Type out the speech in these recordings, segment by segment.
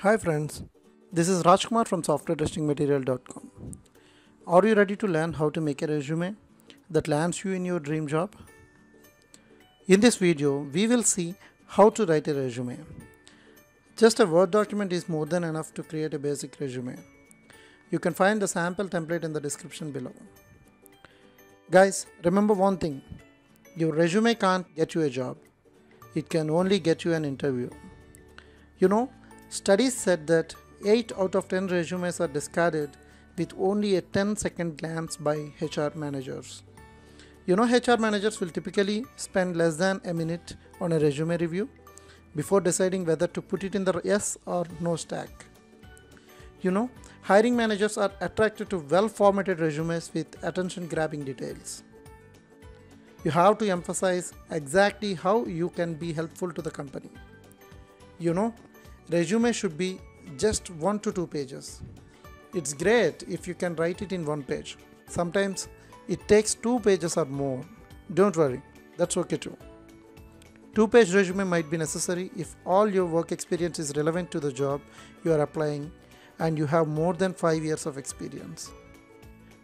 Hi friends, this is Rajkumar from softwaretestingmaterial.com. Are you ready to learn how to make a resume that lands you in your dream job? In this video, we will see how to write a resume. Just a Word document is more than enough to create a basic resume. You can find the sample template in the description below. Guys, remember one thing your resume can't get you a job, it can only get you an interview. You know, studies said that 8 out of 10 resumes are discarded with only a 10 second glance by HR managers. You know, HR managers will typically spend less than a minute on a resume review before deciding whether to put it in the yes or no stack. You know, hiring managers are attracted to well formatted resumes with attention grabbing details. You have to emphasize exactly how you can be helpful to the company. You know, resume should be just one to two pages. It's great if you can write it in one page. Sometimes it takes two pages or more. Don't worry, that's okay too. Two page resume might be necessary if all your work experience is relevant to the job you are applying and you have more than 5 years of experience.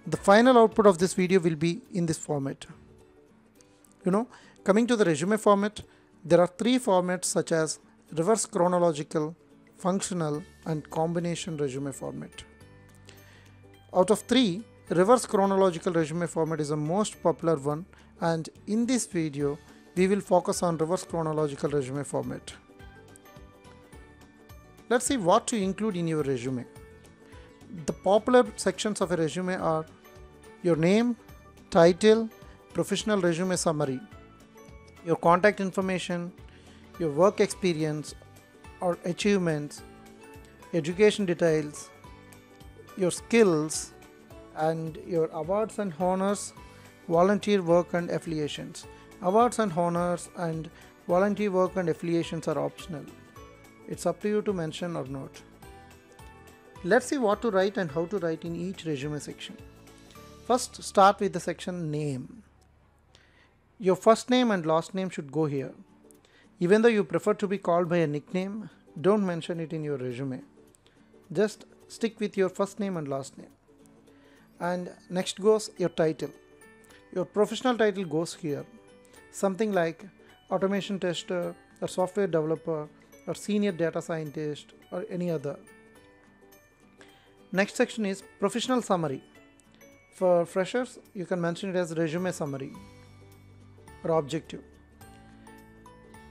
The final output of this video will be in this format. You know, coming to the resume format, there are three formats such as reverse chronological, functional, and combination resume format. Out of three, reverse chronological resume format is the most popular one and in this video we will focus on reverse chronological resume format. Let's see what to include in your resume. The popular sections of a resume are your name, title, professional resume summary, your contact information, your work experience or achievements, education details, your skills, and your awards and honors, volunteer work and affiliations. Awards and honors and volunteer work and affiliations are optional. It's up to you to mention or not. Let's see what to write and how to write in each resume section. First, start with the section name. Your first name and last name should go here. Even though you prefer to be called by a nickname, don't mention it in your resume. Just stick with your first name and last name. And next goes your title. Your professional title goes here. Something like automation tester or software developer or senior data scientist or any other. Next section is professional summary. For freshers, you can mention it as resume summary or objective.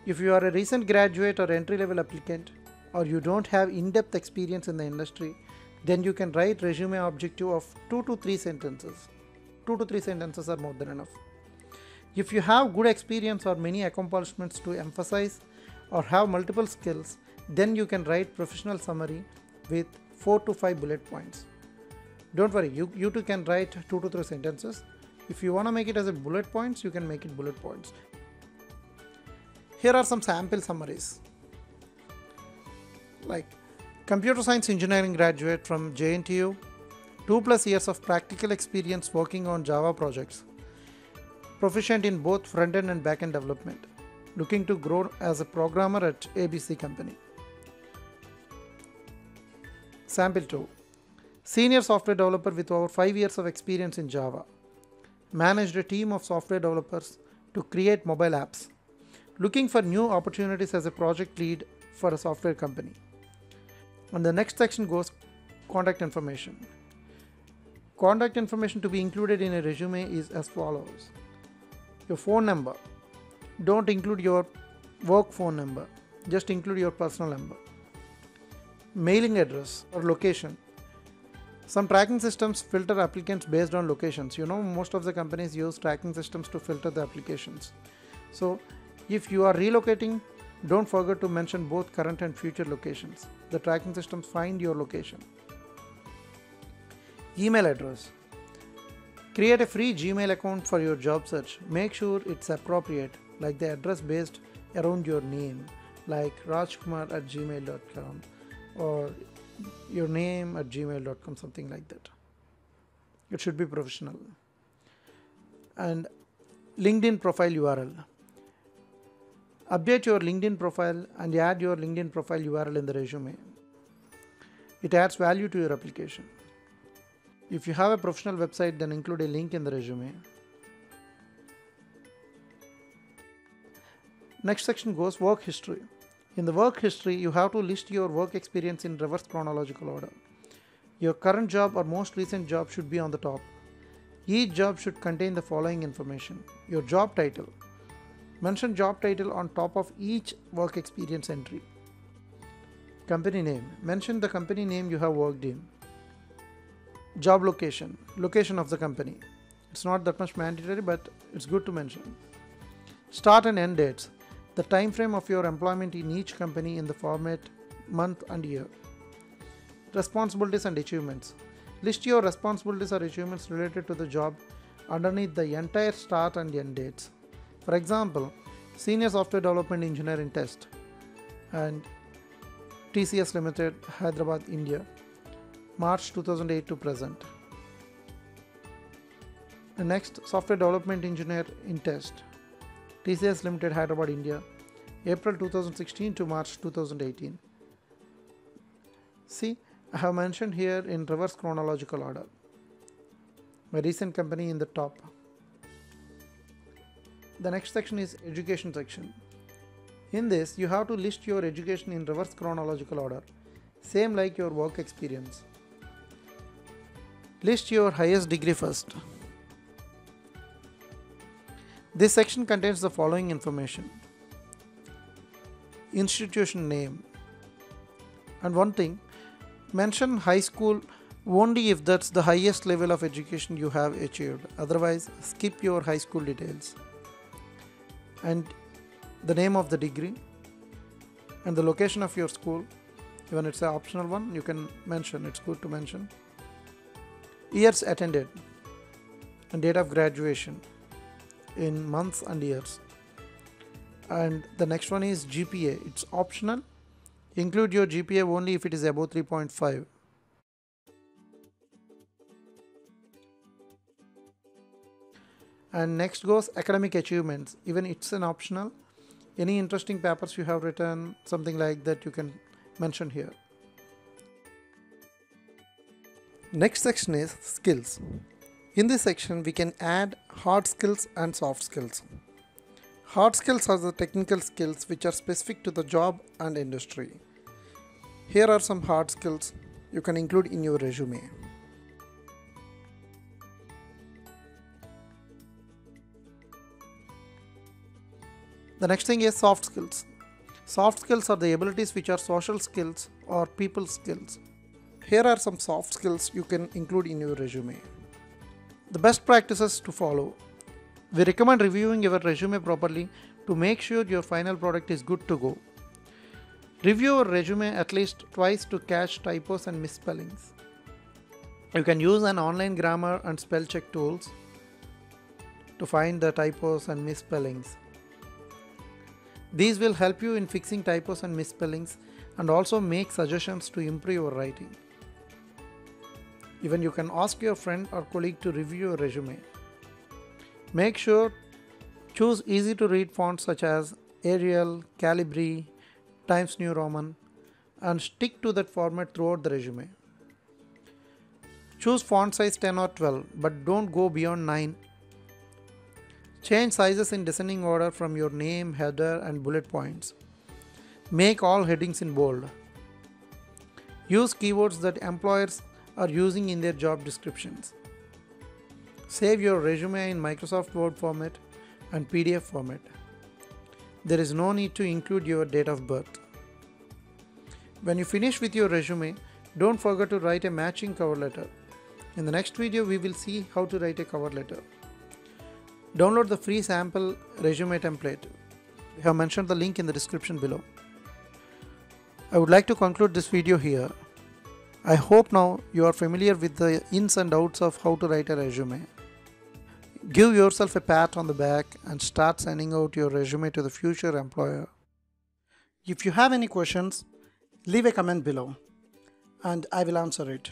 If you are a recent graduate or entry level applicant or you don't have in depth experience in the industry, then you can write resume objective of 2 to 3 sentences. 2 to 3 sentences are more than enough. If you have good experience or many accomplishments to emphasize or have multiple skills, then you can write professional summary with 4 to 5 bullet points. Don't worry, you, you too can write 2 to 3 sentences. If you want to make it as a bullet points, you can make it bullet points. Here are some sample summaries. Like computer science engineering graduate from JNTU, 2 plus years of practical experience working on Java projects, proficient in both front end and back end development, looking to grow as a programmer at ABC company. Sample 2 Senior software developer with over 5 years of experience in Java. Managed a team of software developers to create mobile apps. Looking for new opportunities as a project lead for a software company. And the next section goes contact information. Contact information to be included in a resume is as follows Your phone number. Don't include your work phone number, just include your personal number. Mailing address or location. Some tracking systems filter applicants based on locations. You know, most of the companies use tracking systems to filter the applications. So, if you are relocating, don't forget to mention both current and future locations. The tracking systems find your location. Email address. Create a free Gmail account for your job search. Make sure it's appropriate, like the address based around your name, like rajkumar at gmail.com or your name at gmail.com, something like that. It should be professional. And LinkedIn profile URL. Update your LinkedIn profile and add your LinkedIn profile URL in the resume. It adds value to your application. If you have a professional website, then include a link in the resume. Next section goes work history. In the work history, you have to list your work experience in reverse chronological order. Your current job or most recent job should be on the top. Each job should contain the following information your job title. Mention job title on top of each work experience entry. Company name. Mention the company name you have worked in. Job location. Location of the company. It's not that much mandatory, but it's good to mention. Start and end dates the time frame of your employment in each company in the format month and year. Responsibilities and achievements. List your responsibilities or achievements related to the job underneath the entire start and end dates. For example, Senior Software Development Engineer in Test and TCS Limited, Hyderabad, India, March 2008 to present. The next, Software Development Engineer in Test, TCS Limited Hyderabad India April 2016 to March 2018 see I have mentioned here in reverse chronological order. My recent company in the top the next section is education section. In this you have to list your education in reverse chronological order same like your work experience. List your highest degree first. This section contains the following information. Institution name. And one thing mention high school only if that's the highest level of education you have achieved. Otherwise skip your high school details and the name of the degree and the location of your school even it's an optional one you can mention it's good to mention years attended and date of graduation in months and years. And the next one is GPA. It's optional. Include your GPA only if it is above 3.5. And next goes academic achievements. Even it's an optional. Any interesting papers you have written, something like that, you can mention here. Next section is skills. In this section, we can add hard skills and soft skills. Hard skills are the technical skills which are specific to the job and industry. Here are some hard skills you can include in your resume. The next thing is soft skills. Soft skills are the abilities which are social skills or people skills. Here are some soft skills you can include in your resume. The best practices to follow. We recommend reviewing your resume properly to make sure your final product is good to go. Review your resume at least twice to catch typos and misspellings. You can use an online grammar and spell check tools to find the typos and misspellings. These will help you in fixing typos and misspellings and also make suggestions to improve your writing. Even you can ask your friend or colleague to review your resume. Make sure choose easy to read fonts such as Arial, Calibri, Times New Roman and stick to that format throughout the resume. Choose font size 10 or 12 but don't go beyond 9. Change sizes in descending order from your name, header and bullet points. Make all headings in bold. Use keywords that employers are using in their job descriptions. Save your resume in Microsoft Word format and PDF format. There is no need to include your date of birth. When you finish with your resume, don't forget to write a matching cover letter. In the next video, we will see how to write a cover letter. Download the free sample resume template. We have mentioned the link in the description below. I would like to conclude this video here. I hope now you are familiar with the ins and outs of how to write a resume. Give yourself a pat on the back and start sending out your resume to the future employer. If you have any questions, leave a comment below and I will answer it.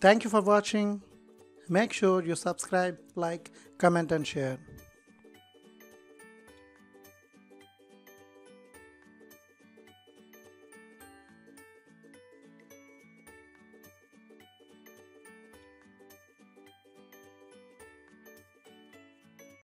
Thank you for watching. Make sure you subscribe, like, comment and share.